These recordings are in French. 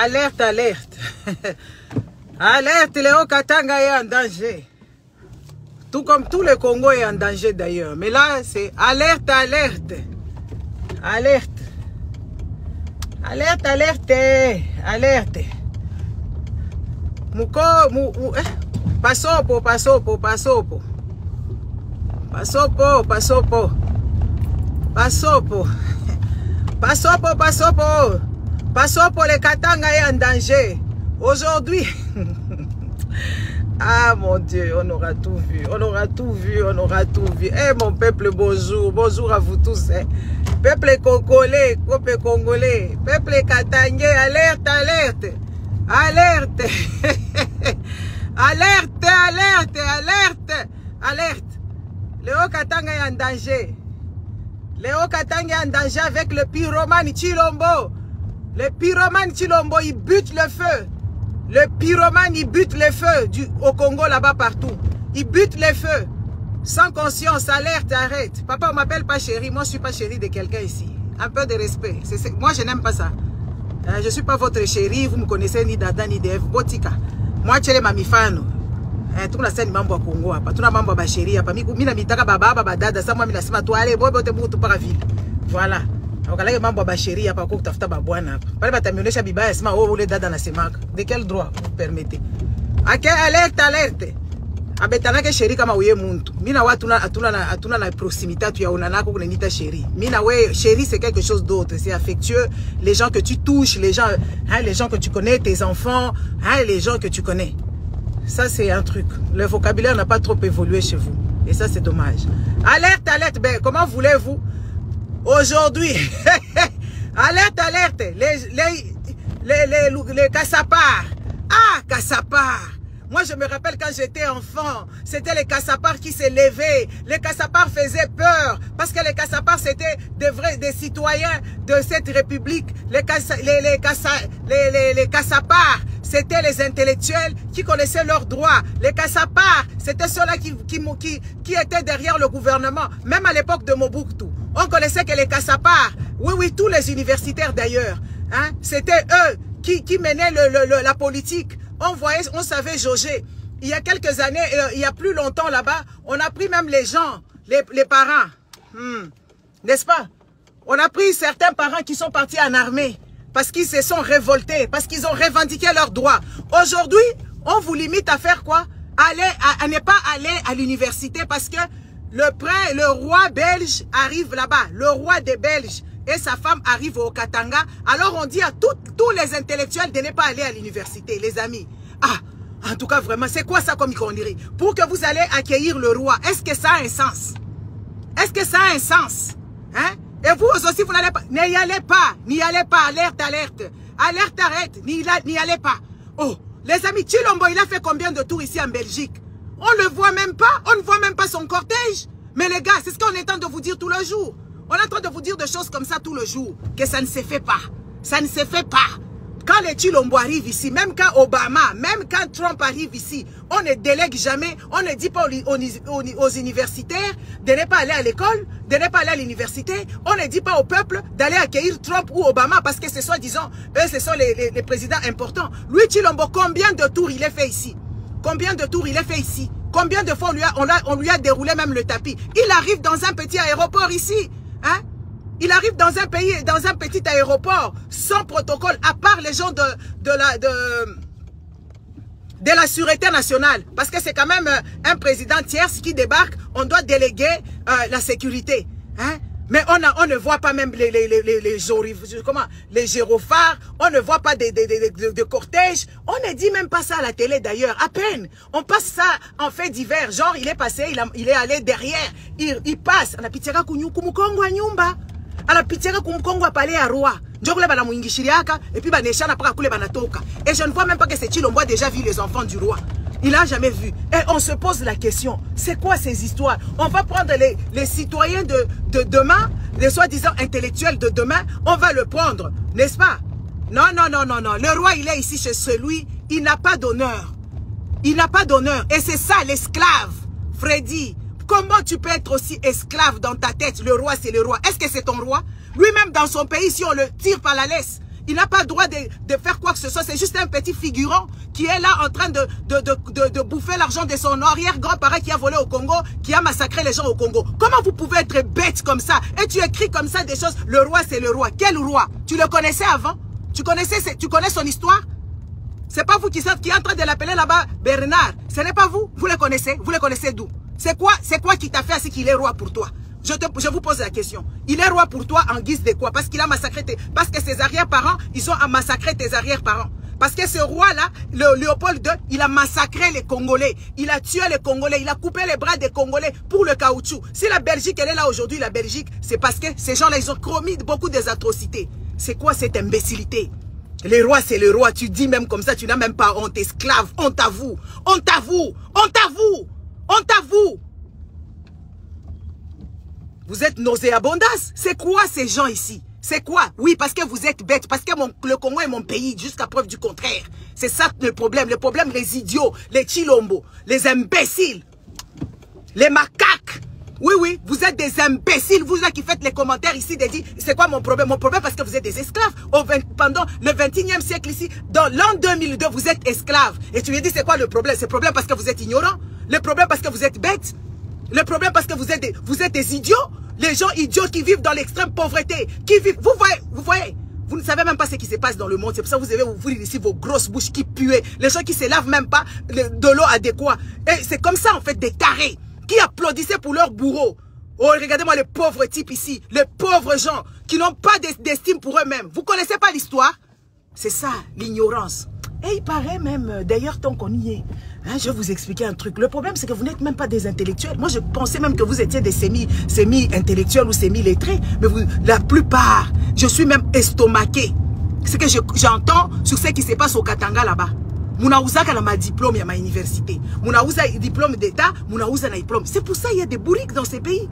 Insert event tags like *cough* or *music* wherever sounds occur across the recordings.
Alerte, alerte. *laughs* alerte, Léo Katanga est en danger. Tout comme tout le Congo est en danger d'ailleurs. Mais là, c'est alerte, alerte. Alerte. Alerte, alerte. Alerte. Muko, mu, mu, eh? Pasopo, pasopo. Pasopo, pasopo. Pasopo. Pasopo, *laughs* pasopo. Pasopo, le Katanga est en danger. Aujourd'hui. *laughs* ah mon Dieu, on aura tout vu. On aura tout vu, on aura tout vu. Eh mon peuple, bonjour. Bonjour à vous tous. Eh. Peuple congolais, peuple congolais. Peuple katangais, alerte, alerte. Alerte. *laughs* alerte, alerte, alerte. Alerte. Léo Katanga est en danger. Léo Katanga est en danger avec le pyromane Chilombo. Le pyromane Chilombo, il bute le feu. Le pyromane, il bute le feu du, au Congo là-bas partout. Il bute les feux. Sans conscience, alerte, arrête. Papa, on m'appelle pas chérie. Moi, je suis pas chérie de quelqu'un ici. Un peu de respect. C moi, je n'aime pas ça. Euh, je suis pas votre chérie. Vous me connaissez ni Dada ni Dev. Botika. Moi, chele mamifano. Eh, tunasema ni mambo ya Kongo hapa. Tuna mambo ya basheria hapa. Mimi na mitaka baba baba dada. Sasa mimi nasema tu ale bobe wote mtu paka vile. Voilà. Wakalage mambo ya basheria hapa kwa kutafuta babwana hapa. Pale batamionyesha bibaya sema oh ule dada anasemaka. De quel droit vous permettez? Ake alerte alerte. abetanake sheri kama uye muntu. Mi na we hatuna na, hatuna na proximité hatuyaonanako kunanita sheri mi na we sheri c'est quelque chose d'autre. C'est affectueux. Les gens que tu touches les gens hein, les gens que tu connais tes enfants hein, les gens que tu connais. Ça c'est un truc. Le vocabulaire n'a pas trop évolué chez vous. Et ça c'est dommage. Alerte alerte. Ben comment voulez-vous aujourd'hui *laughs* alerte alerte les les cassapars ah cassapars moi, je me rappelle quand j'étais enfant, c'était les cassapars qui s'élevaient. Les cassapars faisaient peur parce que les cassapars, c'était des citoyens de cette république. Les, cassa, les, les, cassa, les, les, les cassapars, c'était les intellectuels qui connaissaient leurs droits. Les cassapars, c'était ceux-là qui, qui, qui, qui étaient derrière le gouvernement. Même à l'époque de Mobutu, on connaissait que les cassapars, oui, oui, tous les universitaires d'ailleurs, hein, c'était eux qui, menaient la politique on voyait, on savait jauger. Il y a quelques années, euh, il y a plus longtemps là-bas, on a pris même les gens, les, parents. Hmm. N'est-ce pas? On a pris certains parents qui sont partis en armée parce qu'ils se sont révoltés, parce qu'ils ont revendiqué leurs droits. Aujourd'hui, on vous limite à faire quoi? Aller à ne pas aller à l'université parce que le, roi belge arrive là-bas, le roi des Belges et sa femme arrive au Katanga, alors on dit à tous les intellectuels de ne pas aller à l'université, les amis. Ah, en tout cas, vraiment, c'est quoi ça comme connerie Pour que vous allez accueillir le roi, est-ce que ça a un sens? Est-ce que ça a un sens? Hein? Et vous aussi, vous n'allez pas. N'y allez pas, n'y allez pas, alerte, alerte. Alerte, arrête, n'y allez pas. Oh, les amis, Chilombo, il a fait combien de tours ici en Belgique? On ne le voit même pas, on ne voit même pas son cortège. Mais les gars, c'est ce qu'on est en train de vous dire tout le jour. On est en train de vous dire des choses comme ça tout le jour, que ça ne se fait pas. Ça ne se fait pas. Quand les Chilombo arrivent ici, même quand Obama, même quand Trump arrive ici, on ne délègue jamais, on ne dit pas aux, universitaires de ne pas aller à l'école, de ne pas aller à l'université, on ne dit pas au peuple d'aller accueillir Trump ou Obama parce que c'est soi-disant, eux, ce sont les, les, les, présidents importants. Lui, Chilombo, combien de tours il est fait ici? Combien de tours il est fait ici? Combien de fois on lui, a, déroulé même le tapis? Il arrive dans un petit aéroport ici. Hein? Il arrive dans un pays, dans un petit aéroport, sans protocole, à part les gens de, la, sûreté nationale. Parce que c'est quand même un président tierce qui débarque, on doit déléguer euh, la sécurité. Hein? Mais on, a, on ne voit pas même les, les, les, les, les, comment, on ne voit pas de, de, de, de, de cortège, on ne dit même pas ça à la télé d'ailleurs, à peine. On passe ça en fait divers, genre il est passé, il, il est allé derrière, il, il passe, anapitiaka kumukongo wa nyumba, anapitiaka kumukongo wa pale ya roi. njo kule banamuingishiriaka et puis baneshana mpaka kule banatoka et je ne vois même pas que c'est Chilombo a déjà vu les enfants du roi il n'a jamais vu. Et on se pose la question, c'est quoi ces histoires? On va prendre les, citoyens de, de demain, les soi-disant intellectuels de demain, on va le prendre, n'est-ce pas? Non, non, non, non, non. Le roi, il est ici chez celui, il n'a pas d'honneur. Il n'a pas d'honneur. Et c'est ça l'esclave, Freddy. Comment tu peux être aussi esclave dans ta tête? Le roi, c'est le roi. Est-ce que c'est ton roi? Lui-même, dans son pays, si on le tire par la laisse, Il n'a pas le droit de, faire quoi que ce soit. C'est juste un petit figurant qui est là en train de, bouffer l'argent de son arrière-grand-parent qui a volé au Congo, qui a massacré les gens au Congo. Comment vous pouvez être bête comme ça Et tu écris comme ça des choses? Le roi, c'est le roi. Quel roi? Tu le connaissais avant? Tu, connaissais, tu connais son histoire? C'est pas vous qui, qui en train de l'appeler là-bas Bernard. Ce n'est pas vous. Vous le connaissez. Vous le connaissez d'où? C'est quoi, quoi qui t'a fait ainsi qu'il est roi pour toi? Je, vous pose la question. Il est roi pour toi en guise de quoi? Parce qu'il a massacré tes... Parce que ses arrière-parents, ils ont massacré tes arrière-parents. Parce que ce roi-là, Léopold II, il a massacré les Congolais. Il a tué les Congolais. Il a coupé les bras des Congolais pour le caoutchouc. Si la Belgique, elle est là aujourd'hui, la Belgique, c'est parce que ces gens-là, ils ont commis beaucoup des atrocités. C'est quoi cette imbécilité? Le roi, c'est le roi. Tu dis même comme ça, tu n'as même pas honte, esclave. Honte à vous. Honte à vous. Honte à vous. Honte à vous. Vous êtes nauséabondas. C'est quoi ces gens ici? C'est quoi? Oui, parce que vous êtes bêtes, parce que le Congo est mon pays, jusqu'à preuve du contraire. C'est ça le problème. Le problème, les idiots, les chilombo, les imbéciles, les macaques. Oui, oui, vous êtes des imbéciles, vous là qui faites les commentaires ici, des dit, c'est quoi mon problème? Mon problème parce que vous êtes des esclaves. pendant le 21e siècle ici, dans l'an 2002, vous êtes esclaves. Et tu lui dis, c'est quoi le problème? C'est le problème parce que vous êtes ignorant Le problème parce que vous êtes bêtes? Le problème parce que vous êtes vous êtes des idiots les gens idiots qui vivent dans l'extrême pauvreté, qui vivent, vous voyez, vous voyez, vous ne savez même pas ce qui se passe dans le monde. C'est pour ça que vous avez ouvrir ici vos grosses bouches qui puent. Les gens qui se lavent même pas de l'eau adéquate. Et c'est comme ça, en fait, des tarés qui applaudissaient pour leur bourreau. Oh, regardez-moi les pauvres types ici. Les pauvres gens qui n'ont pas d'estime pour eux-mêmes. Vous connaissez pas l'histoire? C'est ça, l'ignorance. Et il paraît même, euh, d'ailleurs, tant qu'on y est, hein, je vais vous expliquer un truc. Le problème, c'est que vous n'êtes même pas des intellectuels. Moi, je pensais même que vous étiez des semi-intellectuels ou semi-lettrés. Mais la plupart, je suis même estomaqué. C'est que j'entends sur ce qui se passe au Katanga là-bas. Munauza a ma diplôme à ma université. Munauza diplôme d'état, Munauza na diplôme. C'est pour ça qu'il y a des bourriques dans ces pays.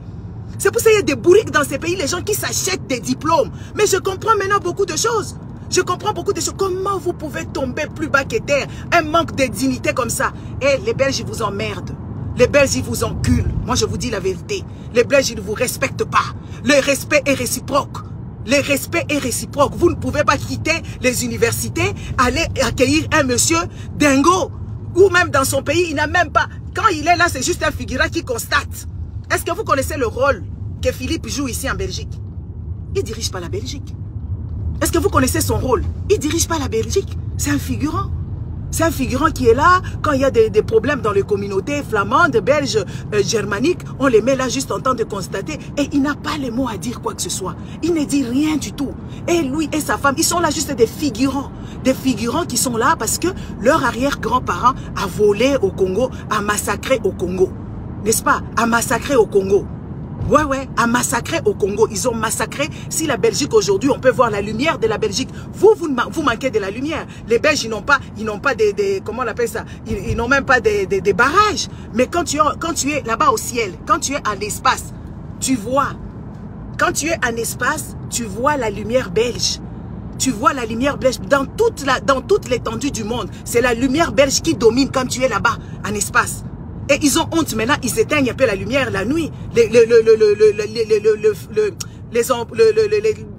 C'est pour ça qu'il y a des bourriques dans ces pays, les gens qui s'achètent des diplômes. Mais je comprends maintenant beaucoup de choses. Je comprends beaucoup de choses. Comment vous pouvez tomber plus bas que terre? Un manque de dignité comme ça. Eh, les Belges, ils vous emmerdent. Les Belges, ils vous enculent. Moi, je vous dis la vérité. Les Belges, ils ne vous respectent pas. Le respect est réciproque. Le respect est réciproque. Vous ne pouvez pas quitter les universités, aller accueillir un monsieur dingo. Ou même dans son pays, il n'a même pas... Quand il est là, c'est juste un figurant qui constate. Est-ce que vous connaissez le rôle que Philippe joue ici en Belgique? Il ne dirige pas la Belgique. Est-ce que vous connaissez son rôle? Il dirige pas la Belgique. C'est un figurant. C'est un figurant qui est là quand il y a des, problèmes dans les communautés flamandes, belges, euh, germaniques. On les met là juste en temps de constater. Et il n'a pas les mots à dire quoi que ce soit. Il ne dit rien du tout. Et lui et sa femme, ils sont là juste des figurants. Des figurants qui sont là parce que leur arrière-grand-parent a volé au Congo, a massacré au Congo. N'est-ce pas? A massacré au Congo. Ouais, ouais, à massacrer au Congo. Ils ont massacré. Si la Belgique aujourd'hui, on peut voir la lumière de la Belgique. Vous, vous, vous manquez de la lumière. Les Belges, ils n'ont pas, ils n'ont pas des, comment on appelle ça? Ils, n'ont même pas des, des, barrages. Mais quand tu, quand tu es là-bas au ciel, quand tu es à l'espace, tu vois. Quand tu es en espace, tu vois la lumière belge. Tu vois la lumière belge dans toute l'étendue du monde. C'est la lumière belge qui domine quand tu es là-bas en espace. Et ils ont honte maintenant, ils éteignent un peu la lumière la nuit. Les, le,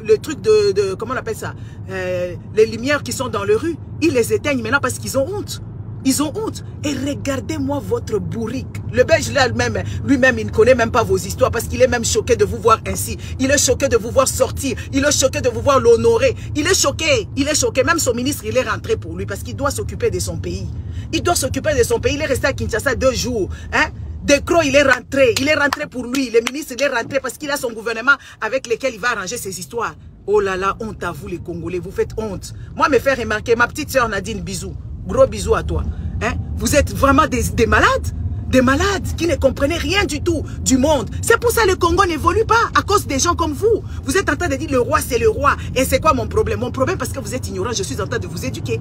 les, truc de, de, comment on appelle ça euh, Les lumières qui sont dans le rue, ils les éteignent maintenant parce qu'ils ont honte. Ils ont honte. Et regardez-moi votre bourrique. Le Belge lui-même, lui-même, il ne connaît même pas vos histoires parce qu'il est même choqué de vous voir ainsi. Il est choqué de vous voir sortir. Il est choqué de vous voir l'honorer. Il est choqué. Il est choqué. Même son ministre, il est rentré pour lui parce qu'il doit s'occuper de son pays. Il doit s'occuper de son pays. Il est resté à Kinshasa deux jours. Hein? Il est rentré. Il est rentré pour lui. Le ministre, il est rentré parce qu'il a son gouvernement avec lequel il va arranger ses histoires. Oh là là, honte à vous les Congolais. Vous faites honte. Moi, me faire remarquer, ma petite soeur Nadine, bisous. Gros bisous à toi. Hein? Vous êtes vraiment des, des malades? Des malades qui ne comprenaient rien du tout du monde. C'est pour ça que le Congo n'évolue pas, à cause des gens comme vous. Vous êtes en train de dire le roi, c'est le roi. Et c'est quoi mon problème? Mon problème, parce que vous êtes ignorant, je suis en train de vous éduquer.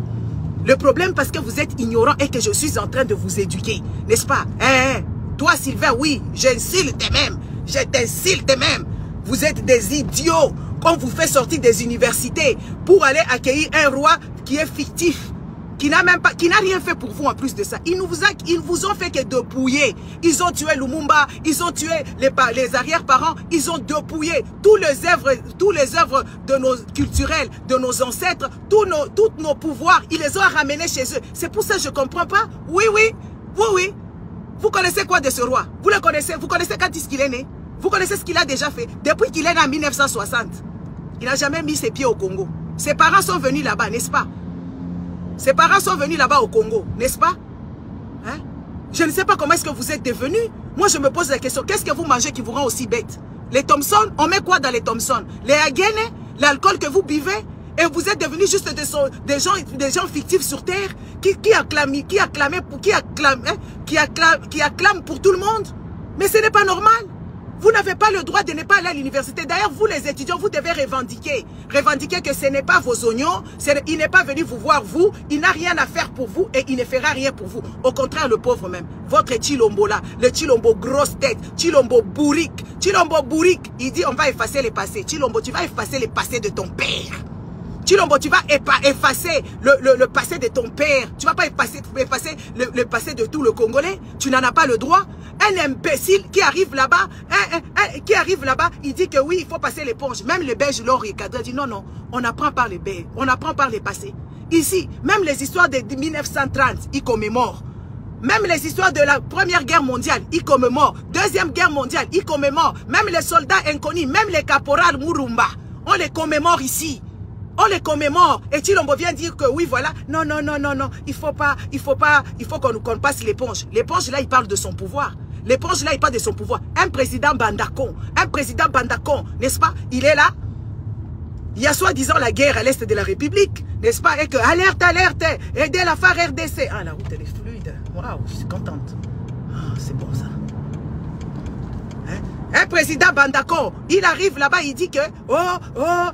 Le problème, parce que vous êtes ignorant et que je suis en train de vous éduquer. N'est-ce pas? Hein? Toi, Sylvain, oui, j'insulte même. Je t'insulte même. Vous êtes des idiots. On vous fait sortir des universités pour aller accueillir un roi qui est fictif qui n'a même pas, qui n'a rien fait pour vous en plus de ça. Ils, nous vous, ils vous ont fait que dépouiller. Ils ont tué Lumumba, ils ont tué les, les arrière-parents, ils ont dépouillé tous les œuvres, les œuvres de nos culturels, de nos ancêtres, tous nos, nos pouvoirs, ils les ont ramenés chez eux. C'est pour ça que je comprends pas. Oui, oui, oui, oui. Vous connaissez quoi de ce roi? Vous le connaissez Vous connaissez quand est-ce qu'il est né? Vous connaissez ce qu'il a déjà fait? Depuis qu'il est né en 1960, il n'a jamais mis ses pieds au Congo. Ses parents sont venus là-bas, n'est-ce pas? Ses parents sont venus là-bas au Congo, n'est-ce pas? Hein? Je ne sais pas comment est-ce que vous êtes devenus. Moi, je me pose la question, qu'est-ce que vous mangez qui vous rend aussi bête? Les Thompson, on met quoi dans les Thompson? Les Agene, l'alcool que vous buvez? Et vous êtes devenus juste des, gens, des gens fictifs sur Terre qui, qui acclament, qui acclament, qui acclament, hein, qui qui acclament pour tout le monde? Mais ce n'est pas normal. Vous n'avez pas le droit de ne pas aller à l'université. D'ailleurs, vous les étudiants, vous devez revendiquer. Revendiquer que ce n'est pas vos oignons. Il n'est pas venu vous voir, vous. Il n'a rien à faire pour vous et il ne fera rien pour vous. Au contraire, le pauvre même. Votre Chilombo là, le Chilombo grosse tête, Chilombo bourrique, Chilombo bourrique. Il dit, on va effacer les passés. Chilombo, tu vas effacer les passés de ton père. Chilombo, tu vas effacer le, le, passé de ton père. Tu vas pas effacer, effacer le, le passé de tout le Congolais. Tu n'en as pas le droit. Un imbécile qui arrive là-bas, qui arrive là-bas, il dit que oui, il faut passer l'éponge. Même les Belges, l'ont recadré, dit non, non, on apprend par les Belges, on apprend par les passés. Ici, même les histoires de 1930, ils commémorent. Même les histoires de la Première Guerre mondiale, ils commémorent. Deuxième Guerre mondiale, ils commémorent. Même les soldats inconnus, même les caporales Murumba, on les commémore ici. On les commémore. Et Chilombo vient dire que oui, voilà. Non, non, non, non, non. Il faut pas, il faut pas, il faut qu'on qu passe l'éponge. L'éponge, là, il parle de son pouvoir. L'éponge, là, il parle de son pouvoir. Un président bandacon, un président bandacon, n'est-ce pas? Il est là. Il y a soi-disant la guerre à l'est de la République, n'est-ce pas? Et que, alerte, alerte, aidez la phare RDC. Ah, la route, elle est fluide. Waouh, je suis contente. Ah, c'est bon, ça. Un président Bandako, il arrive là-bas, il dit que, oh, oh,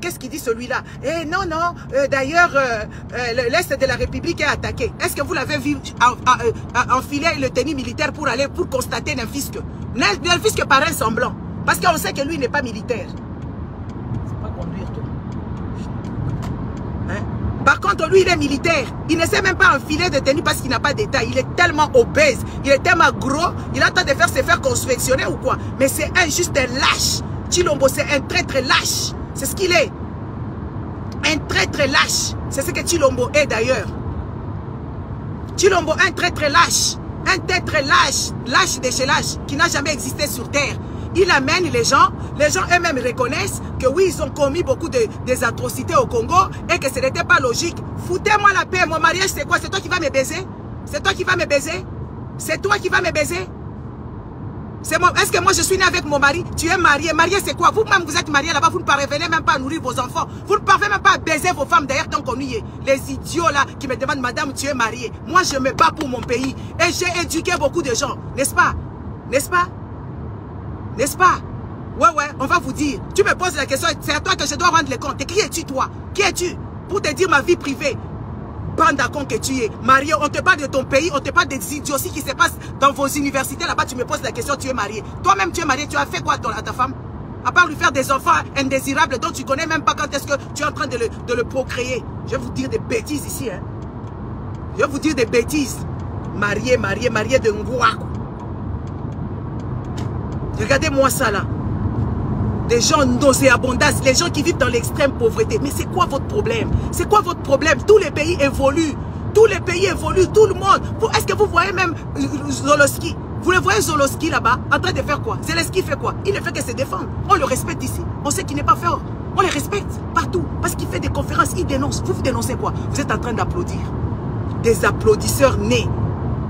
qu'est-ce qu'il dit celui-là? Eh non, non, euh, d'ailleurs, euh, euh, l'Est de la République est attaqué. Est-ce que vous l'avez vu enfiler le tenue militaire pour aller, pour constater fisc par un semblant. Parce qu'on sait que lui n'est pas militaire. C'est pas conduire, toi. Hein? Lui, il est militaire. Il ne sait même pas enfiler de tenue parce qu'il n'a pas d'état. Il est tellement obèse, il est tellement gros, il a train de faire se faire confectionner ou quoi. Mais c'est un juste un lâche. Chilombo, c'est un traître lâche. C'est ce qu'il est. Un traître lâche. C'est ce que Chilombo est d'ailleurs. Chilombo, un traître lâche. Un traître lâche, lâche de chez lâche, qui n'a jamais existé sur terre. Il amène les gens, les gens eux-mêmes reconnaissent que oui, ils ont commis beaucoup de, des atrocités au Congo et que ce n'était pas logique. Foutez-moi la paix, mon mariage c'est quoi? C'est toi qui vas me baiser? C'est toi qui vas me baiser? C'est toi qui vas me baiser? Est-ce que moi je suis né avec mon mari? Tu es marié. Marié c'est quoi? Vous-même vous êtes marié là-bas, vous ne parvenez même pas à nourrir vos enfants. Vous ne parvenez même pas à baiser vos femmes derrière tant qu'on y est. Les idiots là qui me demandent, madame, tu es mariée. Moi je me bats pour mon pays. Et j'ai éduqué beaucoup de gens, n'est-ce pas? N'est-ce pas? N'est-ce pas? Ouais, ouais, on va vous dire. Tu me poses la question, c'est à toi que je dois rendre les comptes. Qui es-tu, toi? Qui es-tu? Pour te dire ma vie privée. Bande à con que tu es. Marié, on te parle de ton pays, on te parle des idioties qui se passent dans vos universités. Là-bas, tu me poses la question, tu es marié. Toi-même, tu es marié, tu as fait quoi à ta femme? À part lui faire des enfants indésirables dont tu connais même pas quand est-ce que tu es en train de le, de le procréer. Je vais vous dire des bêtises ici. Hein. Je vais vous dire des bêtises. Marié, marié, marié de Ngouakou. Regardez-moi ça là. Des gens nauséabondas, les gens qui vivent dans l'extrême pauvreté. Mais c'est quoi votre problème? C'est quoi votre problème? Tous les pays évoluent. Tous les pays évoluent, tout le monde. Est-ce que vous voyez même Zoloski? Vous le voyez Zoloski là-bas En train de faire quoi? Zelensky fait quoi? Il ne fait que se défendre. On le respecte ici. On sait qu'il n'est pas fort. On les respecte partout. Parce qu'il fait des conférences, il dénonce. Vous, vous dénoncez quoi? Vous êtes en train d'applaudir. Des applaudisseurs nés.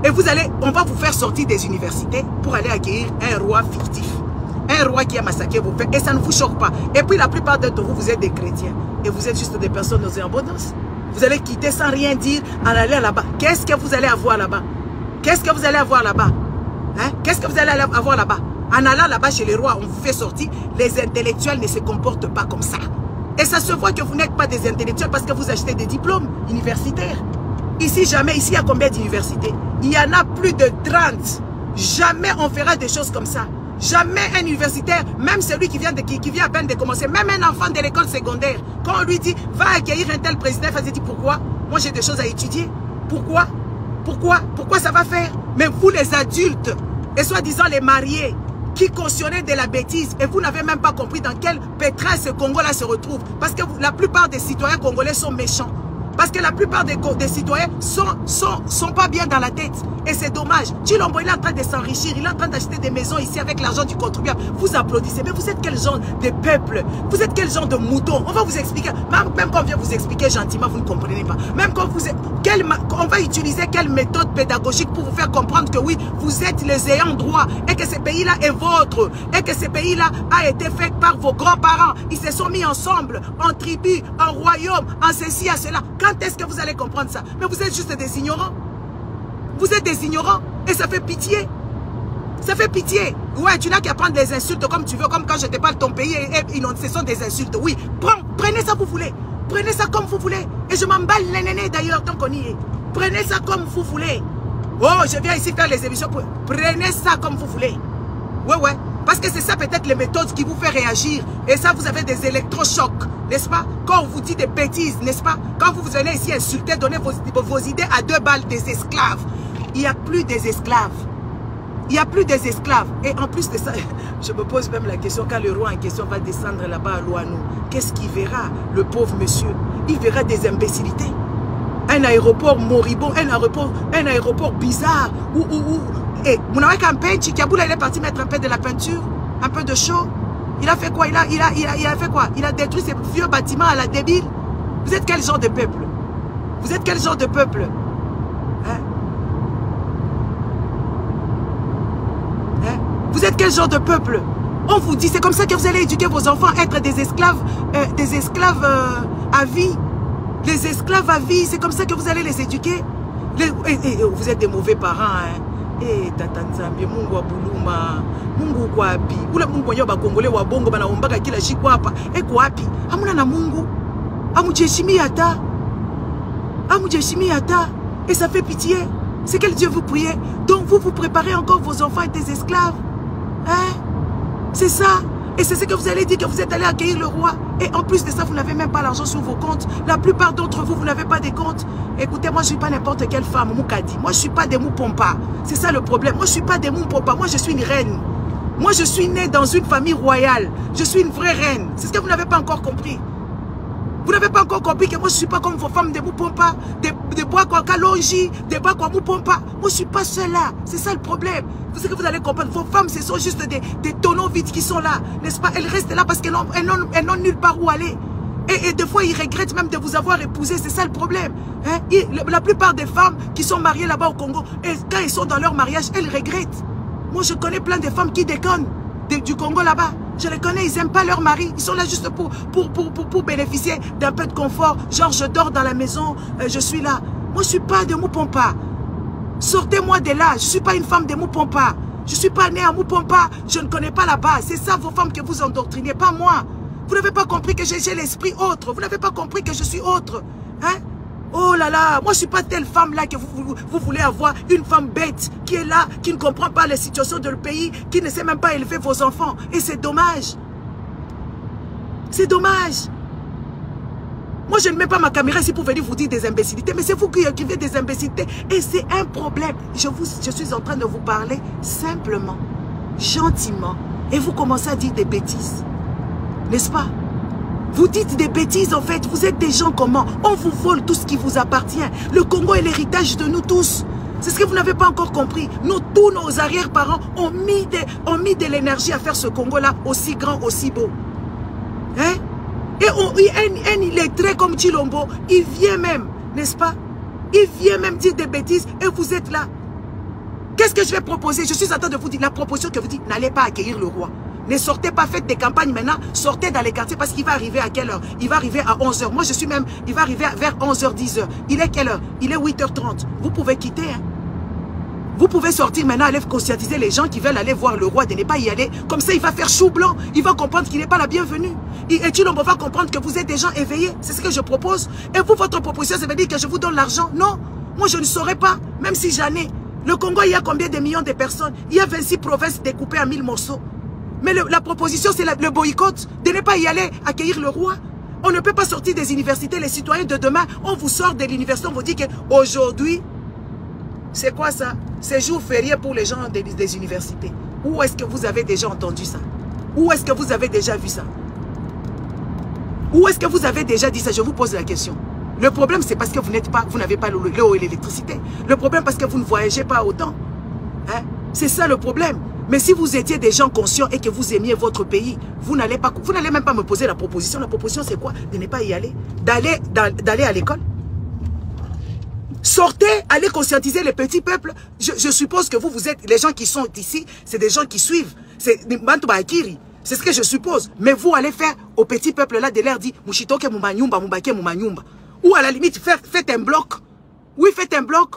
Et vous allez, on va vous faire sortir des universités pour aller accueillir un roi fictif. Un roi qui a massacré vos pères. Et ça ne vous choque pas. Et puis la plupart d'entre vous, vous êtes des chrétiens. Et vous êtes juste des personnes en abondance. Vous allez quitter sans rien dire en aller là-bas. Qu'est-ce que vous allez avoir là-bas? Qu'est-ce que vous allez avoir là-bas? Hein? Qu'est-ce que vous allez avoir là-bas? En allant là-bas chez les rois, on vous fait sortir. Les intellectuels ne se comportent pas comme ça. Et ça se voit que vous n'êtes pas des intellectuels parce que vous achetez des diplômes universitaires. Ici, jamais. Ici, il y a combien d'universités? Il y en a plus de 30. Jamais on fera des choses comme ça. Jamais un universitaire, même celui qui vient, de, qui, vient à peine de commencer, même un enfant de l'école secondaire, quand on lui dit, va accueillir un tel président, il dit pourquoi? Moi, j'ai des choses à étudier. Pourquoi? Pourquoi? Pourquoi ça va faire? Mais vous, les adultes, et soi-disant les mariés, qui cautionnaient de la bêtise, et vous n'avez même pas compris dans quel pétrin ce Congo-là se retrouve. Parce que la plupart des citoyens congolais sont méchants. Parce que la plupart des, citoyens sont, sont, pas bien dans la tête. Et c'est dommage. Chilombo, il est en train de s'enrichir. Il est en train d'acheter des maisons ici avec l'argent du contribuable. Vous applaudissez. Mais vous êtes quel genre de peuple? Vous êtes quel genre de mouton? On va vous expliquer. Même quand on vient vous expliquer gentiment, vous ne comprenez pas. Même quand vous... Quelle, on va utiliser quelle méthode pédagogique pour vous faire comprendre que oui, vous êtes les ayants droit et que ce pays-là est votre. Et que ce pays-là a été fait par vos grands-parents. Ils se sont mis ensemble, en tribu, en royaume, en ceci, à cela. Quand est-ce que vous allez comprendre ça? Mais vous êtes juste des ignorants. Vous êtes des ignorants et ça fait pitié. Ça fait pitié. Ouais, tu n'as qu'à prendre des insultes comme tu veux, comme quand je te parle de ton pays ce sont des insultes. Oui, prenez ça vous voulez. Prenez ça comme vous voulez. Et je m'emballe les nénés d'ailleurs tant qu'on y est. Prenez ça comme vous voulez. Oh, je viens ici faire les émissions. Prenez ça comme vous voulez. Ouais, ouais. Parce que c'est ça peut-être les méthodes qui vous fait réagir. Et ça, vous avez des électrochocs, n'est-ce pas? Quand on vous dit des bêtises, n'est-ce pas? Quand vous venez ici insulter, donner vos, vos idées à deux balles des esclaves. Il n'y a plus des esclaves. Il n'y a plus des esclaves. Et en plus de ça, *laughs* je me pose même la question, quand le roi en question va descendre là-bas à Loanou, qu'est-ce qu'il verra, le pauvre monsieur? Il verra des imbécilités. Un aéroport moribond, un aéroport, un aéroport bizarre, et Mounawe Kampen, Chikaboula, il est parti mettre un peu de la peinture, un peu de chaud. Il a fait quoi? Il a, il, a, il, a, il a fait quoi? Il a détruit ses vieux bâtiments à la débile. Vous êtes quel genre de peuple? Vous êtes quel genre de peuple? Hein? Hein? Vous êtes quel genre de peuple? On vous dit, c'est comme ça que vous allez éduquer vos enfants, être des esclaves, euh, des esclaves euh, à vie. Les esclaves à vie, c'est comme ça que vous allez les éduquer. Vous êtes des mauvais parents, hein Eh, tata nzambe mungu wa buluma. Mungu uko wapi? Ule mungu wenyewe bakongole wa bongo banaombaka kila siku hapa. Eko wapi? Hamuna na mungu? Amujiheshimie hata? Amujiheshimie hata? Et ça fait pitié. C'est quel Dieu vous priez? Donc vous vous préparez encore vos enfants être des esclaves? Hein? C'est ça? Et c'est ce que vous allez dire que vous êtes allé accueillir le roi? Et en plus de ça, vous n'avez même pas l'argent sur vos comptes. La plupart d'entre vous, vous n'avez pas des comptes. Écoutez, moi, je ne suis pas n'importe quelle femme, Moukadi. Moi, je ne suis pas des moupompas. C'est ça le problème. Moi, je ne suis pas des moupompas. Moi, je suis une reine. Moi, je suis née dans une famille royale. Je suis une vraie reine. C'est ce que vous n'avez pas encore compris. Vous n'avez pas encore compris que moi, je ne suis pas comme vos femmes de Moupompa, des, des bois Kalonji, des bois Moupompa. Moi, je ne suis pas cela. C'est ça le problème. Savez que vous allez comprendre. Vos femmes, ce sont juste des, des tonneaux vides qui sont là. N'est-ce pas? Elles restent là parce qu'elles n'ont nulle part où aller. Et, et, des fois, ils regrettent même de vous avoir épousé. C'est ça le problème. Hein? La plupart des femmes qui sont mariées là-bas au Congo, quand elles sont dans leur mariage, elles regrettent. Moi, je connais plein de femmes qui déconnent du Congo là-bas. Je les connais, ils n'aiment pas leur mari. Ils sont là juste pour, pour, pour, pour, pour bénéficier d'un peu de confort. Genre, je dors dans la maison, euh, je suis là. Moi, je ne suis pas de Moupompa. Sortez-moi de là. Je ne suis pas une femme de Moupompa. Je ne suis pas née à Moupompa. Je ne connais pas là-bas. C'est ça vos femmes que vous endoctrinez, pas moi. Vous n'avez pas compris que j'ai l'esprit autre. Vous n'avez pas compris que je suis autre. Hein? Oh là là, moi je suis pas telle femme-là que vous, vous, voulez avoir. Une femme bête qui est là, qui ne comprend pas les situations de le pays, qui ne sait même pas élever vos enfants. Et c'est dommage. C'est dommage. Moi, je ne mets pas ma caméra ici pour venir vous dire des imbécilités, mais c'est vous qui écrivez des imbécilités. Et c'est un problème. Je, je suis en train de vous parler simplement, gentiment, et vous commencez à dire des bêtises. N'est-ce pas? Vous dites des bêtises en fait, vous êtes des gens comment? On vous vole tout ce qui vous appartient. Le Congo est l'héritage de nous tous. C'est ce que vous n'avez pas encore compris. Nous, tous nos arrière-parents ont mis de, de l'énergie à faire ce Congo-là aussi grand, aussi beau. Hein? Et on, un, un illettré comme Chilombo, il vient même, n'est-ce pas? Il vient même dire des bêtises et vous êtes là. Qu'est-ce que je vais proposer? Je suis en train de vous dire, la proposition que vous dites, n'allez pas accueillir le roi. Ne sortez pas, faites des campagnes maintenant, sortez dans les quartiers parce qu'il va arriver à quelle heure? Il va arriver à 11h. Moi, je suis même, il va arriver vers 11h, 10h. Il est quelle heure? Il est 8h30. Vous pouvez quitter. Hein? Vous pouvez sortir maintenant, aller conscientiser les gens qui veulent aller voir le roi de ne pas y aller. Comme ça, il va faire chou blanc. Il va comprendre qu'il n'est pas la bienvenue. Et Chilombo va comprendre que vous êtes des gens éveillés. C'est ce que je propose. Et vous, votre proposition, ça veut dire que je vous donne l'argent? Non. Moi, je ne saurais pas, même si j'en ai. Le Congo, il y a combien de millions de personnes? Il y a 26 provinces découpées en 1000 morceaux. Mais la proposition, c'est le boycott, de ne pas y aller accueillir le roi. On ne peut pas sortir des universités. Les citoyens de demain, on vous sort de l'université, on vous dit qu'aujourd'hui, c'est quoi ça? C'est jour férié pour les gens des, des universités. Où est-ce que vous avez déjà entendu ça? Où est-ce que vous avez déjà vu ça? Où est-ce que vous avez déjà dit ça? Je vous pose la question. Le problème, c'est parce que vous n'êtes pas, n'avez pas l'eau et l'électricité. Le problème, parce que vous ne voyagez pas autant. Hein? C'est ça le problème. Mais si vous étiez des gens conscients et que vous aimiez votre pays, vous n'allez pas, vous n'allez même pas me poser la proposition. La proposition, c'est quoi? De ne pas y aller. D'aller, d'aller à l'école. Sortez, allez conscientiser les petits peuples. Je, suppose que vous, vous êtes, les gens qui sont ici, c'est des gens qui suivent. C'est C'est ce que je suppose. Mais vous allez faire aux petits peuples là de l'air dit, Mushitoke mumanyumba, mubake mumanyumba. Ou à la limite, faites un bloc. Oui, faites un bloc.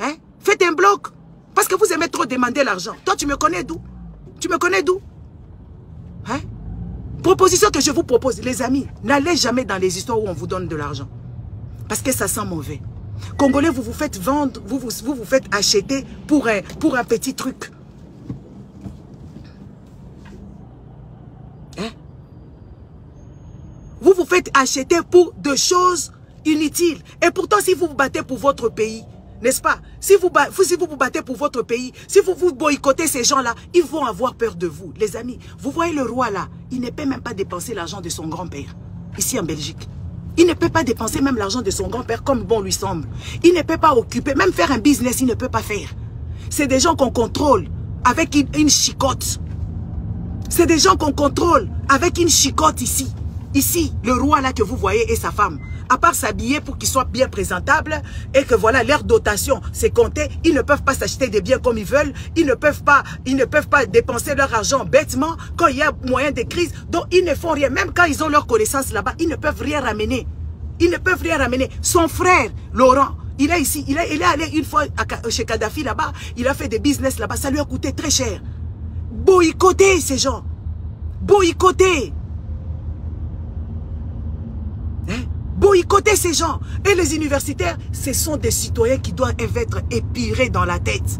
Hein? Faites un bloc. Parce que vous aimez trop demander l'argent. Toi, tu me connais d'où? Tu me connais d'où? Hein? Proposition que je vous propose, les amis, n'allez jamais dans les histoires où on vous donne de l'argent. Parce que ça sent mauvais. Congolais, vous vous faites vendre, vous vous, vous, faites acheter pour un, pour un petit truc. Hein? Vous vous faites acheter pour des choses inutiles. Et pourtant, si vous vous battez pour votre pays, n'est-ce pas? Si vous, si vous vous battez pour votre pays, si vous vous boycottez ces gens-là, ils vont avoir peur de vous. Les amis, vous voyez le roi là, il ne peut même pas dépenser l'argent de son grand-père, ici en Belgique. Il ne peut pas dépenser même l'argent de son grand-père comme bon lui semble. Il ne peut pas occuper, même faire un business, il ne peut pas faire. C'est des gens qu'on contrôle avec une, une chicotte. C'est des gens qu'on contrôle avec une chicotte ici. Ici, le roi là que vous voyez et sa femme à part s'habiller pour qu'ils soient bien présentables et que voilà, leur dotation, c'est compté. Ils ne peuvent pas s'acheter des biens comme ils veulent. Ils ne peuvent pas, ils ne peuvent pas dépenser leur argent bêtement quand il y a moyen de crise. Donc, ils ne font rien. Même quand ils ont leur connaissance là-bas, ils ne peuvent rien ramener. Ils ne peuvent rien ramener. Son frère, Laurent, il est ici. Il est, il est allé une fois chez Kadhafi là-bas. Il a fait des business là-bas. Ça lui a coûté très cher. Boycotter ces gens. Boycotter. Boycotter ces gens. Et les universitaires, ce sont des citoyens qui doivent être épirés dans la tête.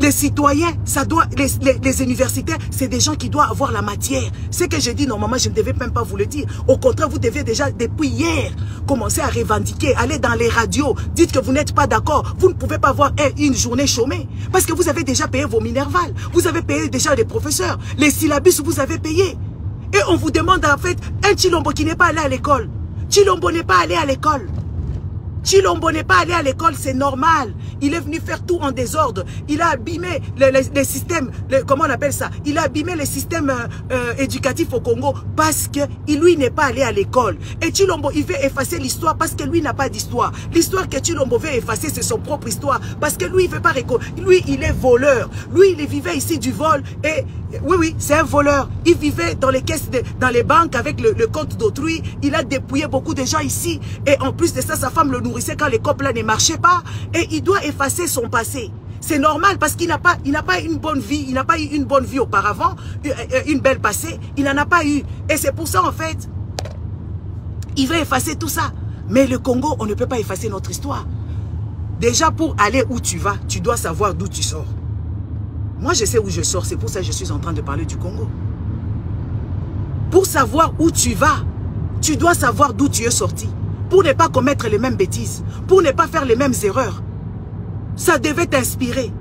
Les citoyens, ça doit, les, universitaires, c'est des gens qui doivent avoir la matière. Ce que je dis normalement, je ne devais même pas vous le dire. Au contraire, vous devez déjà, depuis hier, commencer à revendiquer, aller dans les radios, dites que vous n'êtes pas d'accord. Vous ne pouvez pas avoir une journée chômée. Parce que vous avez déjà payé vos minervales. Vous avez payé déjà les professeurs. Les syllabus, vous avez payé. Et on vous demande en fait, un Chilombo qui n'est pas allé à l'école. Chilombo n'est pas allé à l'école. Chilombo n'est pas allé à l'école, c'est normal. Il est venu faire tout en désordre. Il a abîmé les, systèmes, comment on appelle ça? Il a abîmé les systèmes euh, euh, éducatifs au Congo parce que lui n'est pas allé à l'école. Et Chilombo, il veut effacer l'histoire parce que lui n'a pas d'histoire. L'histoire que Chilombo veut effacer, c'est son propre histoire. Parce que lui, il veut pas Lui, il est voleur. Lui, il vivait ici du vol. Et oui, oui, c'est un voleur. Il vivait dans les caisses, dans les banques avec le, compte d'autrui. Il a dépouillé beaucoup de gens ici. Et en plus de ça, sa femme le nourrissait quand les copes là ne marchaient pas. Et il doit effacer son passé. C'est normal parce qu'il n'a pas, il pas une bonne vie, il n'a pas eu une bonne vie auparavant, euh, euh, une belle passée, il n'en a pas eu. Et c'est pour ça en fait, il veut effacer tout ça. Mais le Congo, on ne peut pas effacer notre histoire. Déjà pour aller où tu vas, tu dois savoir d'où tu sors. Moi, je sais où je sors, c'est pour ça que je suis en train de parler du Congo. Pour savoir où tu vas, tu dois savoir d'où tu es sorti. Pour ne pas commettre les mêmes bêtises, pour ne pas faire les mêmes erreurs. Ça devait t'inspirer.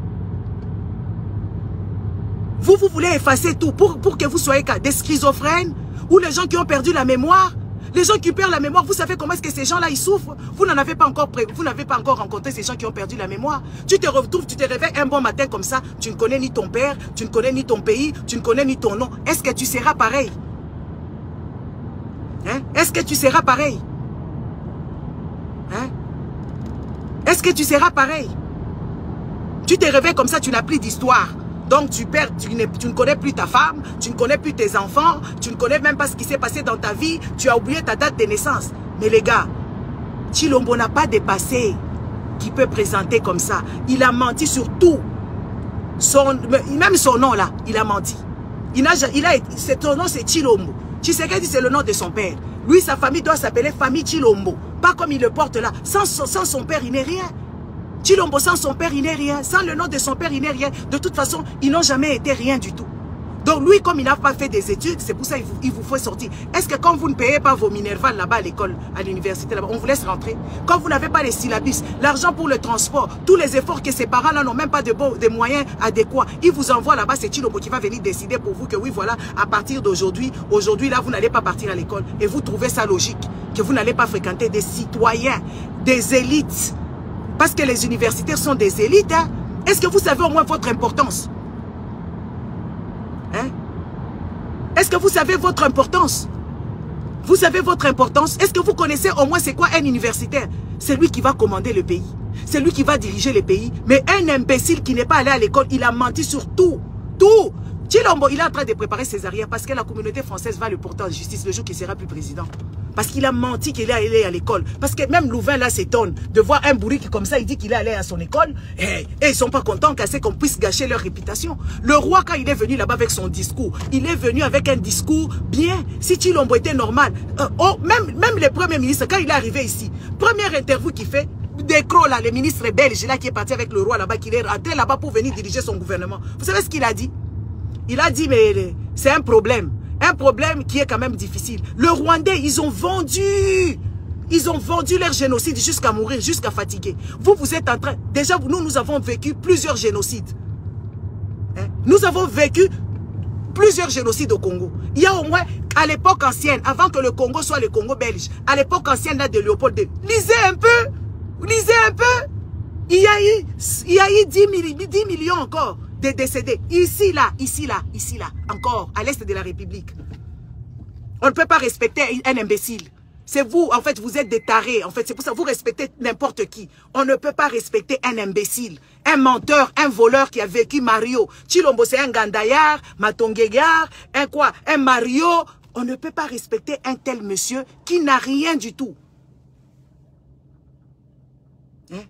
Vous, vous voulez effacer tout pour, que vous soyez des schizophrènes ou les gens qui ont perdu la mémoire. Les gens qui perdent la mémoire, vous savez comment est-ce que ces gens-là, ils souffrent? Vous pas encore n'avez pas encore rencontré ces gens qui ont perdu la mémoire. Tu te retrouves, tu te réveilles un bon matin comme ça, tu ne connais ni ton père, tu ne connais ni ton pays, tu ne connais ni ton nom. Est-ce que tu seras pareil? Hein? Est-ce que tu seras pareil? Hein? Est-ce que tu seras pareil? Tu te réveilles comme ça, tu n'as plus d'histoire. Donc tu perds, tu ne, tu ne, connais plus ta femme, tu ne connais plus tes enfants, tu ne connais même pas ce qui s'est passé dans ta vie, tu as oublié ta date de naissance. Mais les gars, Chilombo n'a pas dépassé qui peut présenter comme ça. Il a menti sur tout. Son, même son nom là, il a menti. Il a, il a, son nom c'est Chilombo. dit c'est le nom de son père. Lui, sa famille doit s'appeler famille Chilombo. Pas comme il le porte là. Sans, sans son père, il n'est rien. Chilombo, sans son père, il n'est rien. Sans le nom de son père, il n'est rien. De toute façon, ils n'ont jamais été rien du tout. Donc lui, comme il n'a pas fait des études, c'est pour ça qu'il vous, il vous faut sortir. Est-ce que quand vous ne payez pas vos minervales là-bas à l'école, à l'université là-bas, on vous laisse rentrer? Quand vous n'avez pas les syllabus, l'argent pour le transport, tous les efforts que ces parents-là n'ont même pas de, moyens adéquats, ils vous envoient là-bas, c'est Chilobo qui va venir décider pour vous que oui, voilà, à partir d'aujourd'hui, aujourd'hui là, vous n'allez pas partir à l'école. Et vous trouvez ça logique, que vous n'allez pas fréquenter des citoyens, des élites. Parce que les universitaires sont des élites, hein? Est-ce que vous savez au moins votre importance? Hein? Est-ce que vous savez votre importance? Vous savez votre importance? Est-ce que vous connaissez au moins c'est quoi un universitaire? C'est lui qui va commander le pays. C'est lui qui va diriger le pays. Mais un imbécile qui n'est pas allé à l'école, il a menti sur tout. Tout. Chilombo, il est en train de préparer ses arrières parce que la communauté française va le porter en justice le jour qu'il sera plus président. Parce qu'il a menti qu'il est allé à l'école. Parce que même Louvain là s'étonne de voir un bourrique comme ça, il dit qu'il est allé à son école. Et, et ils sont pas contents qu'à qu'on puisse gâcher leur réputation. Le roi, quand il est venu là-bas avec son discours, il est venu avec un discours bien. Si Chilombo était normal, euh, oh, même, même le premier ministre, quand il est arrivé ici, première interview qu'il fait, Decro, là, le ministre belge, là, qui est parti avec le roi là-bas, qui est rentré là-bas pour venir diriger son gouvernement. Vous savez ce qu'il a dit? Il a dit, mais c'est un problème. Un problème qui est quand même difficile. Le Rwandais, ils ont vendu. Ils ont vendu leur génocide jusqu'à mourir, jusqu'à fatiguer. Vous, vous êtes en train... Déjà, nous, nous avons vécu plusieurs génocides. Hein? Nous avons vécu plusieurs génocides au Congo. Il y a au moins, à l'époque ancienne, avant que le Congo soit le Congo belge, à l'époque ancienne là, de Léopold II, lisez un peu, lisez un peu. Il y a eu, il y a eu 10, 10 millions encore décédés. Ici, là, ici, là, ici, là, encore, à l'est de la République. On ne peut pas respecter un imbécile. C'est vous, en fait, vous êtes des tarés. En fait, c'est pour ça que vous respectez n'importe qui. On ne peut pas respecter un imbécile, un menteur, un voleur qui a vécu Mario. Chilombo, c'est un Gandayar, Matongegar, un quoi, un Mario. On ne peut pas respecter un tel monsieur qui n'a rien du tout. Hein?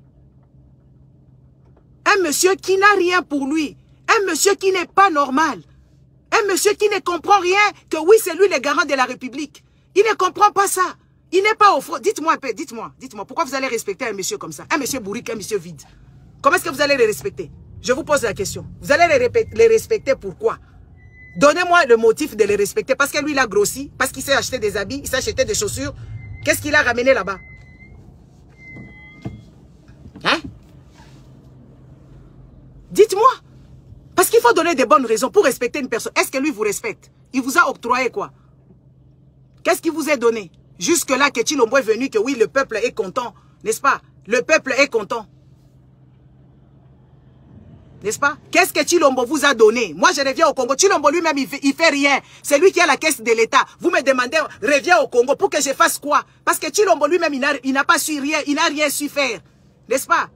Un monsieur qui n'a rien pour lui. Un monsieur qui n'est pas normal. Un monsieur qui ne comprend rien que oui, c'est lui le garant de la République. Il ne comprend pas ça. Il n'est pas au front. Dites-moi dites-moi, dites-moi, pourquoi vous allez respecter un monsieur comme ça? Un monsieur bourrique, un monsieur vide. Comment est-ce que vous allez les respecter? Je vous pose la question. Vous allez les, respecter pourquoi Donnez-moi le motif de les respecter. Parce que lui, a grossi, parce qu'il s'est acheté des habits, il s'est acheté des chaussures. Qu'est-ce qu'il a ramené là-bas? Hein? Dites-moi. Parce qu'il faut donner des bonnes raisons pour respecter une personne. Est-ce que lui vous respecte? Il vous a octroyé quoi? Qu'est-ce qu'il vous a donné? Jusque-là que Chilombo est venu, que oui, le peuple est content. N'est-ce pas? Le peuple est content. N'est-ce pas? Qu'est-ce que Chilombo vous a donné? Moi, je reviens au Congo. Chilombo lui-même, il, fait, fait rien. C'est lui qui a la caisse de l'État. Vous me demandez, reviens au Congo pour que je fasse quoi? Parce que Chilombo lui-même, il n'a pas su rien. Il n'a rien su faire. N'est-ce pas?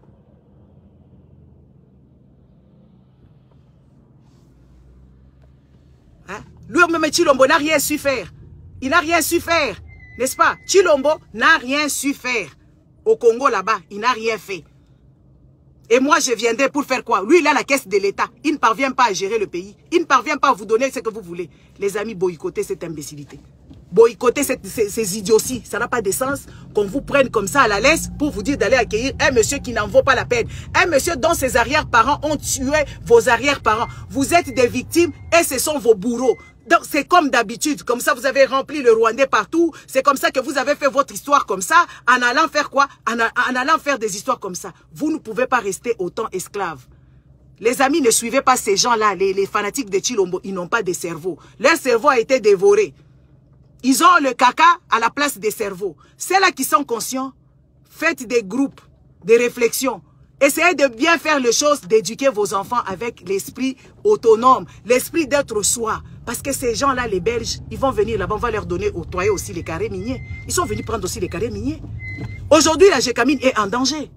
Lui-même, Chilombo n'a rien su faire. Il n'a rien su faire. N'est-ce pas? Chilombo n'a rien su faire. Au Congo, là-bas, il n'a rien fait. Et moi, je viendrai pour faire quoi? Lui, il a la caisse de l'État. Il ne parvient pas à gérer le pays. Il ne parvient pas à vous donner ce que vous voulez. Les amis, boycottez cette imbécilité. Boycottez ces, ces, idioties. Ça n'a pas de sens qu'on vous prenne comme ça à la laisse pour vous dire d'aller accueillir un monsieur qui n'en vaut pas la peine. Un monsieur dont ses arrière-parents ont tué vos arrière-parents. Vous êtes des victimes et ce sont vos bourreaux. Donc, c'est comme d'habitude. Comme ça, vous avez rempli le Rwandais partout. C'est comme ça que vous avez fait votre histoire comme ça. En allant faire quoi? En, allant faire des histoires comme ça. Vous ne pouvez pas rester autant esclave. Les amis, ne suivez pas ces gens-là. Les, les, fanatiques de Chilombo, ils n'ont pas de cerveau. Leur cerveau a été dévoré. Ils ont le caca à la place des cerveaux. Ceux-là qui sont conscients, faites des groupes, des réflexions. Essayez de bien faire les choses, d'éduquer vos enfants avec l'esprit autonome, l'esprit d'être soi. Parce que ces gens-là, les Belges, ils vont venir là-bas, on va leur donner, octroyer aussi les carrés miniers. Ils sont venus prendre aussi les carrés miniers. Aujourd'hui, la Gécamine est en danger.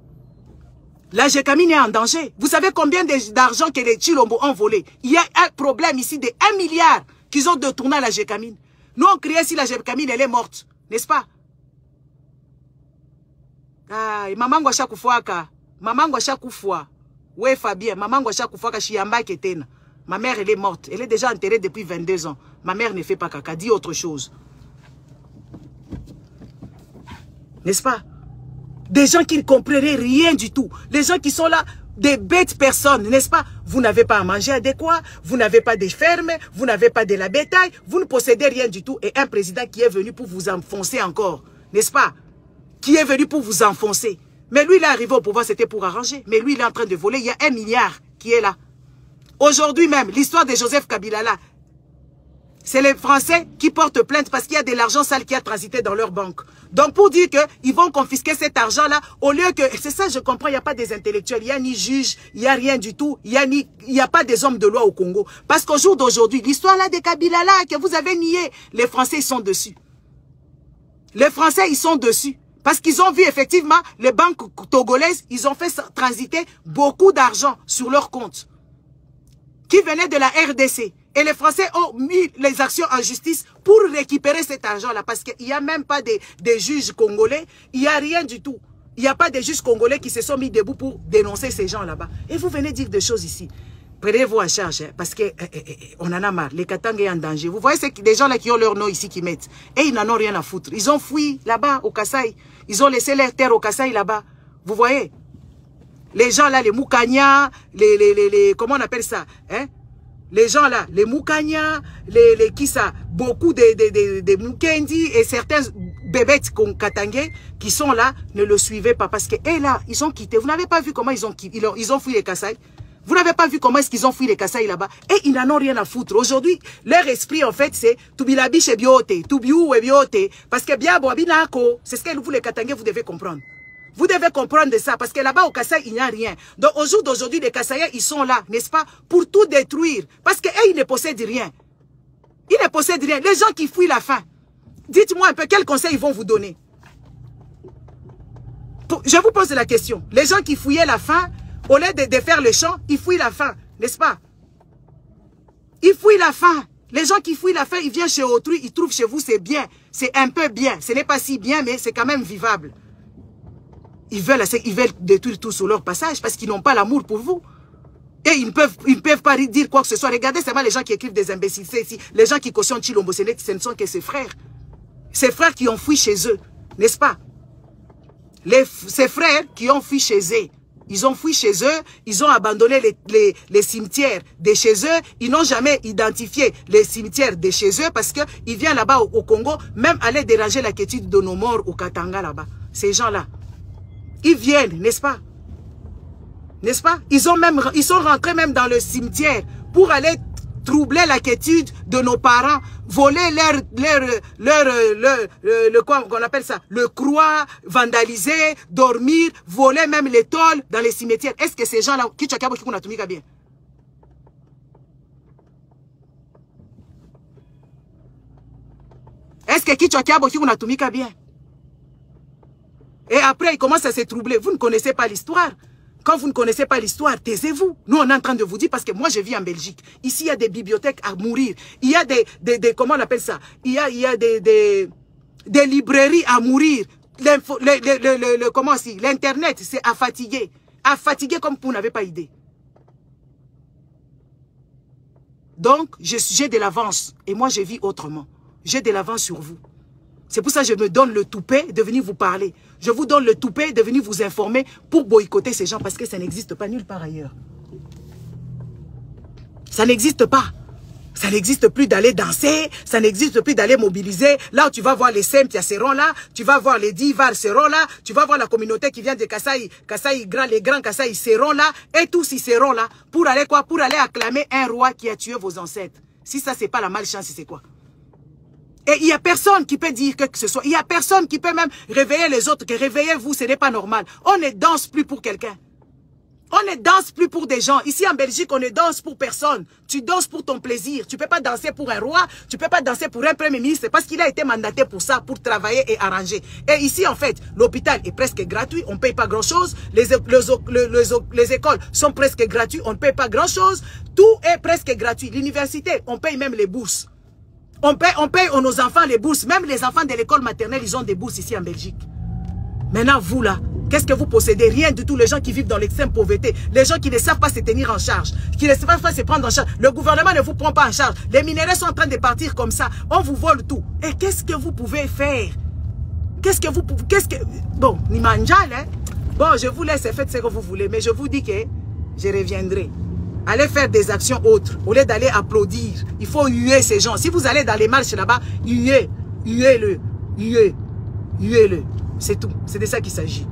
La Gécamine est en danger. Vous savez combien d'argent que les Chilombo ont volé? Il y a un problème ici de 1 milliard qu'ils ont détourné à la Gécamine. Nous, on criait si la Gécamine, elle est morte. N'est-ce pas? Ah, maman Gwacha. Maman Gwacha Kufwa. Ouais, Fabien. Maman Gwacha Kufwaka, Chiamba Ketena. Ma mère, elle est morte. Elle est déjà enterrée depuis 22 ans. Ma mère ne fait pas caca. Dis autre chose. N'est-ce pas? Des gens qui ne comprenaient rien du tout. Les gens qui sont là, des bêtes personnes, n'est-ce pas? Vous n'avez pas à manger adéquat, vous n'avez pas des fermes, vous n'avez pas de la bétail, vous ne possédez rien du tout. Et un président qui est venu pour vous enfoncer encore, n'est-ce pas? Qui est venu pour vous enfoncer. Mais lui, il est arrivé au pouvoir, c'était pour arranger. Mais lui, il est en train de voler. Il y a un milliard qui est là. Aujourd'hui même, l'histoire de Joseph Kabila là, c'est les Français qui portent plainte parce qu'il y a de l'argent sale qui a transité dans leur banque. Donc pour dire qu'ils vont confisquer cet argent-là, au lieu que... C'est ça, je comprends, il n'y a pas des intellectuels, il n'y a ni juges, il n'y a rien du tout, il n'y a, ni, a pas des hommes de loi au Congo. Parce qu'au jour d'aujourd'hui, l'histoire là des Kabila là, que vous avez nié, les Français ils sont dessus. Les Français ils sont dessus. Parce qu'ils ont vu effectivement, les banques togolaises, ils ont fait transiter beaucoup d'argent sur leur compte. Qui venait de la RDC. Et les Français ont mis les actions en justice pour récupérer cet argent-là. Parce qu'il n'y a même pas des, juges congolais. Il n'y a rien du tout. Il n'y a pas de juges congolais qui se sont mis debout pour dénoncer ces gens là-bas. Et vous venez dire des choses ici. Prenez-vous en charge, hein, parce qu'on eh, eh, eh, en a marre. Les Katanga est en danger. Vous voyez c'est des gens là qui ont leur nom ici qui mettent. Et ils n'en ont rien à foutre. Ils ont fui là-bas au Kassai. Ils ont laissé leur terre au Kassai là-bas. Vous voyez Les gens là, les Moukanya, les, les, les, comment on appelle ça hein? Les gens là, les Moukanya, les, les qui ça, beaucoup de, de, de, Moukendi et certains bébêtes katangé qui sont là, ne le suivez pas parce que et là, ils ont quitté. Vous n'avez pas vu comment ils ont, ils ils ont fui les Kassai Vous n'avez pas vu comment est-ce qu'ils ont fui les Kassai là-bas? Et ils n'en ont rien à foutre. Aujourd'hui, leur esprit en fait, c'est Tubilabi chez Biote, Tubiou et Biote. Parce que bien, c'est ce que vous les Katangé, vous devez comprendre. Vous devez comprendre de ça, parce que là-bas au Kassai, il n'y a rien. Donc au jour d'aujourd'hui, les Kassaïens, ils sont là, n'est-ce pas, pour tout détruire. Parce qu'eux, ils ne possèdent rien. Ils ne possèdent rien. Les gens qui fuient la faim, dites-moi un peu quels conseils ils vont vous donner? Je vous pose la question. Les gens qui fouillaient la faim, au lieu de, faire le champ, ils fouillent la faim, n'est-ce pas? Ils fouillent la faim. Les gens qui fouillent la faim, ils viennent chez autrui, ils trouvent chez vous, c'est bien. C'est un peu bien. Ce n'est pas si bien, mais c'est quand même vivable. Ils veulent, ils veulent détruire tout sur leur passage parce qu'ils n'ont pas l'amour pour vous. Et ils ne peuvent, pas dire quoi que ce soit. Regardez seulement les gens qui écrivent des imbéciles. Ici. Les gens qui cautionnent Chilombo, ce ne sont que ses frères. Ses frères qui ont fui chez eux, n'est-ce pas? Les, Ces frères qui ont fui chez eux. Ils ont fui chez eux, ils ont abandonné les, cimetières de chez eux. Ils n'ont jamais identifié les cimetières de chez eux parce qu'ils viennent là-bas au, au, Congo, même aller déranger la quiétude de nos morts au Katanga là-bas. Ces gens-là. Ils viennent, n'est-ce pas? N'est-ce pas? Ils, ont même, ils sont rentrés même dans le cimetière pour aller troubler la quiétude de nos parents, voler leur, leur, leur, leur, le, quoi qu'on appelle ça, le croix, vandaliser, dormir, voler même les tôles dans les cimetières. Est-ce que ces gens-là, qui bien? Est-ce que kichwa kyabo kikunatumika bien? Après, il commence à se troubler. Vous ne connaissez pas l'histoire. Quand vous ne connaissez pas l'histoire, taisez-vous. Nous, on est en train de vous dire, parce que moi, je vis en Belgique. Ici, il y a des bibliothèques à mourir. Il y a des, des, comment on appelle ça? Il y a, il y a des, des, des librairies à mourir. L'Internet, c'est à fatiguer. À fatiguer comme vous n'avez pas idée. Donc, j'ai de l'avance. Et moi, je vis autrement. J'ai de l'avance sur vous. C'est pour ça que je me donne le toupet de venir vous parler. Je vous donne le toupet de venir vous informer pour boycotter ces gens parce que ça n'existe pas nulle part ailleurs. Ça n'existe pas. Ça n'existe plus d'aller danser, ça n'existe plus d'aller mobiliser. Là où tu vas voir les SEM, il y a ces là tu vas voir les divars, ces là tu vas voir la communauté qui vient de Kassai, grand, les grands Kassai, ces là et tous ces seront là pour aller quoi? Pour aller acclamer un roi qui a tué vos ancêtres. Si ça, c'est pas la malchance, c'est quoi? Et il n'y a personne qui peut dire que ce soit. Il n'y a personne qui peut même réveiller les autres, que réveillez-vous, ce n'est pas normal. On ne danse plus pour quelqu'un. On ne danse plus pour des gens. Ici en Belgique, on ne danse pour personne. Tu danses pour ton plaisir. Tu ne peux pas danser pour un roi. Tu ne peux pas danser pour un premier ministre parce qu'il a été mandaté pour ça, pour travailler et arranger. Et ici, en fait, l'hôpital est presque gratuit. On ne paye pas grand-chose. Les, les, les, écoles sont presque gratuites. On ne paye pas grand-chose. Tout est presque gratuit. L'université, on paye même les bourses. On paye, on paye nos enfants les bourses. Même les enfants de l'école maternelle, ils ont des bourses ici en Belgique. Maintenant, vous là, qu'est-ce que vous possédez? Rien du tout. Les gens qui vivent dans l'extrême pauvreté, les gens qui ne savent pas se tenir en charge, qui ne savent pas se prendre en charge. Le gouvernement ne vous prend pas en charge. Les minéraux sont en train de partir comme ça. On vous vole tout. Et qu'est-ce que vous pouvez faire? Qu'est-ce que vous pouvez... Qu'est-ce que... Bon, ni manjal, hein Bon, je vous laisse, faites ce que vous voulez. Mais je vous dis que je reviendrai. Allez faire des actions autres. Au lieu d'aller applaudir, il faut huer ces gens. Si vous allez dans les marches là-bas, huez, huez-le, huez, huez-le. C'est tout. C'est de ça qu'il s'agit.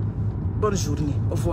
Bonne journée. Au revoir.